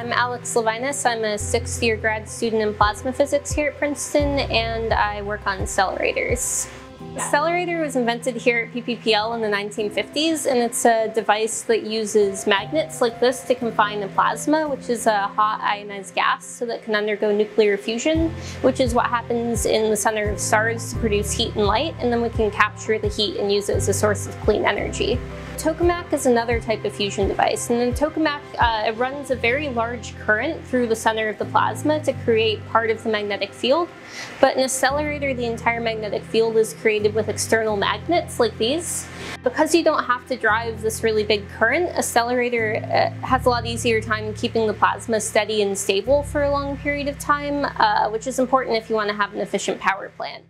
I'm Alex LeViness. I'm a sixth year grad student in plasma physics here at Princeton and I work on stellarators. Accelerator was invented here at PPPL in the 1950s and it's a device that uses magnets like this to confine the plasma, which is a hot ionized gas so that can undergo nuclear fusion, which is what happens in the center of stars to produce heat and light, and then we can capture the heat and use it as a source of clean energy tokamak is another type of fusion device, and the tokamak uh, runs a very large current through the center of the plasma to create part of the magnetic field. But a stellarator, the entire magnetic field is created with external magnets like these. Because you don't have to drive this really big current, a stellarator uh, has a lot easier time keeping the plasma steady and stable for a long period of time, uh, which is important if you want to have an efficient power plant.